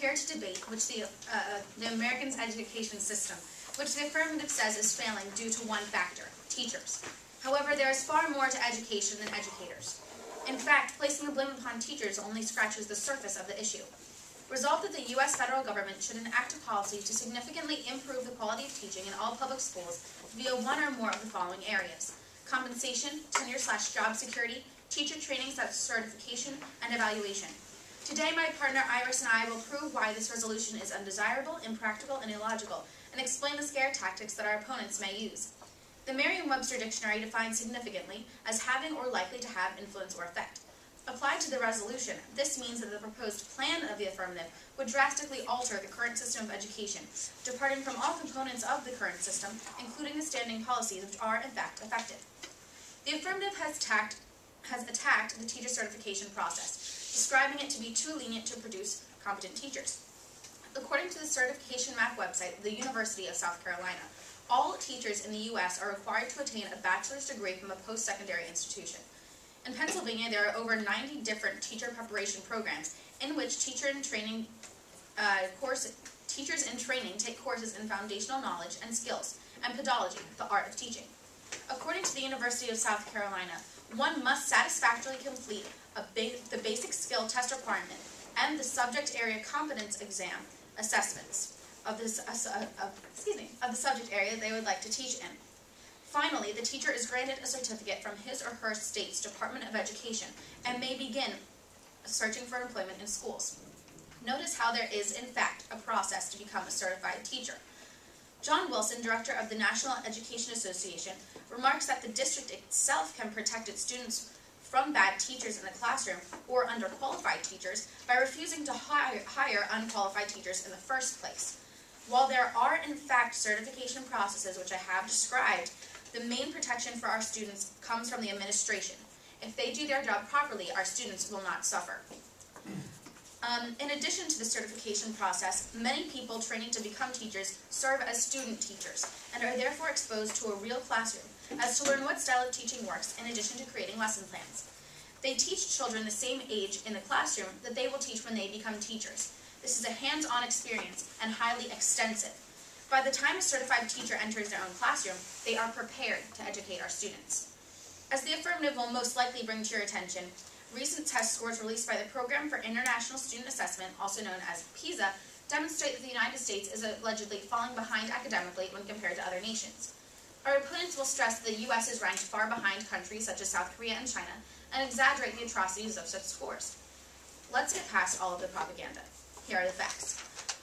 here to debate which the, uh, the American's education system, which the affirmative says is failing due to one factor, teachers. However, there is far more to education than educators. In fact, placing the blame upon teachers only scratches the surface of the issue. Resolved that the U.S. federal government should enact a policy to significantly improve the quality of teaching in all public schools via one or more of the following areas. Compensation, tenure slash job security, teacher training slash certification, and evaluation. Today, my partner Iris and I will prove why this resolution is undesirable, impractical, and illogical, and explain the scare tactics that our opponents may use. The Merriam-Webster Dictionary defines significantly as having or likely to have influence or effect. Applied to the resolution, this means that the proposed plan of the affirmative would drastically alter the current system of education, departing from all components of the current system, including the standing policies which are, in fact, effective. The affirmative has, has attacked the teacher certification process, describing it to be too lenient to produce competent teachers. According to the Certification Map website the University of South Carolina, all teachers in the U.S. are required to attain a bachelor's degree from a post-secondary institution. In Pennsylvania, there are over 90 different teacher preparation programs in which teacher in training uh, course, teachers in training take courses in foundational knowledge and skills and pedagogy, the art of teaching. According to the University of South Carolina, one must satisfactorily complete ba the basic skill test requirement and the subject area competence exam assessments of, this, uh, of, excuse me, of the subject area they would like to teach in. Finally, the teacher is granted a certificate from his or her state's Department of Education and may begin searching for employment in schools. Notice how there is, in fact, a process to become a certified teacher. John Wilson, director of the National Education Association, remarks that the district itself can protect its students from bad teachers in the classroom or underqualified teachers by refusing to hire, hire unqualified teachers in the first place. While there are, in fact, certification processes which I have described, the main protection for our students comes from the administration. If they do their job properly, our students will not suffer. Um, in addition to the certification process, many people training to become teachers serve as student teachers and are therefore exposed to a real classroom as to learn what style of teaching works in addition to creating lesson plans. They teach children the same age in the classroom that they will teach when they become teachers. This is a hands-on experience and highly extensive. By the time a certified teacher enters their own classroom, they are prepared to educate our students. As the affirmative will most likely bring to your attention, recent test scores released by the Program for International Student Assessment, also known as PISA, demonstrate that the United States is allegedly falling behind academically when compared to other nations. Our opponents will stress that the U.S. is ranked far behind countries such as South Korea and China, and exaggerate the atrocities of such scores. Let's get past all of the propaganda. Here are the facts.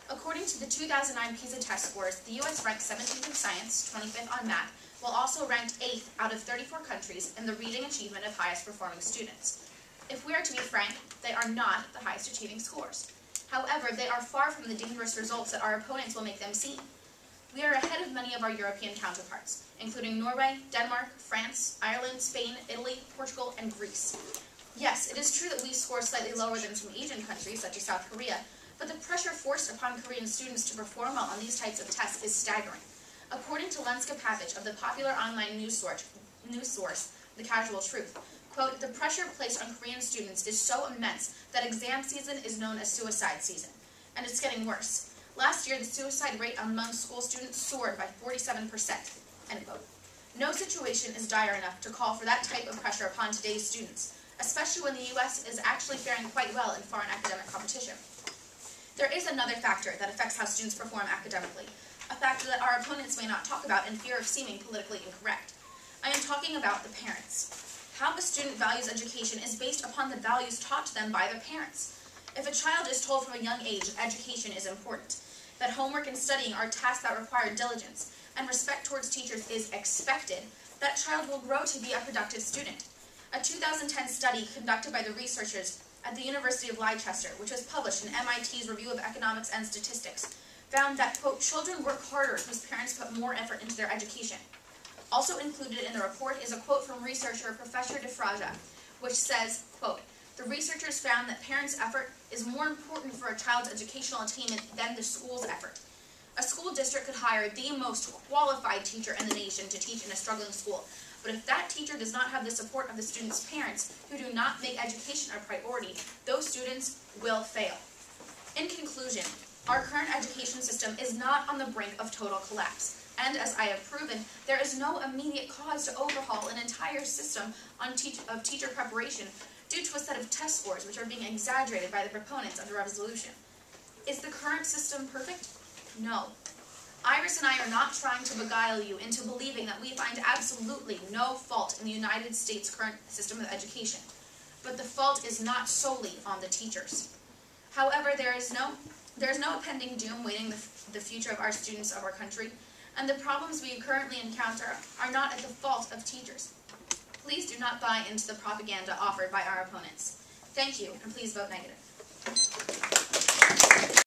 According to the 2009 PISA test scores, the U.S. ranked 17th in science, 25th on math, while also ranked 8th out of 34 countries in the reading achievement of highest performing students. If we are to be frank, they are not the highest achieving scores. However, they are far from the dangerous results that our opponents will make them seem. We are ahead of many of our European counterparts, including Norway, Denmark, France, Ireland, Spain, Italy, Portugal, and Greece. Yes, it is true that we score slightly lower than some Asian countries, such as South Korea, but the pressure forced upon Korean students to perform well on these types of tests is staggering. According to Lenska Pavic of the popular online news source, news source, The Casual Truth, quote, the pressure placed on Korean students is so immense that exam season is known as suicide season. And it's getting worse. Last year, the suicide rate among school students soared by 47%, end quote. No situation is dire enough to call for that type of pressure upon today's students, especially when the U.S. is actually faring quite well in foreign academic competition. There is another factor that affects how students perform academically, a factor that our opponents may not talk about in fear of seeming politically incorrect. I am talking about the parents. How a student values education is based upon the values taught to them by their parents. If a child is told from a young age education is important, that homework and studying are tasks that require diligence, and respect towards teachers is expected, that child will grow to be a productive student. A 2010 study conducted by the researchers at the University of Leicester, which was published in MIT's Review of Economics and Statistics, found that, quote, children work harder whose parents put more effort into their education. Also included in the report is a quote from researcher Professor DeFraja, which says, quote, the researchers found that parents' effort is more important for a child's educational attainment than the school's effort. A school district could hire the most qualified teacher in the nation to teach in a struggling school, but if that teacher does not have the support of the student's parents, who do not make education a priority, those students will fail. In conclusion, conclusion, our current education system is not on the brink of total collapse. And as I have proven, there is no immediate cause to overhaul an entire system of teacher preparation due to a set of test scores which are being exaggerated by the proponents of the resolution. Is the current system perfect? No. Iris and I are not trying to beguile you into believing that we find absolutely no fault in the United States current system of education. But the fault is not solely on the teachers. However, there is no there is no impending doom waiting the, the future of our students of our country, and the problems we currently encounter are not at the fault of teachers. Please do not buy into the propaganda offered by our opponents. Thank you, and please vote negative.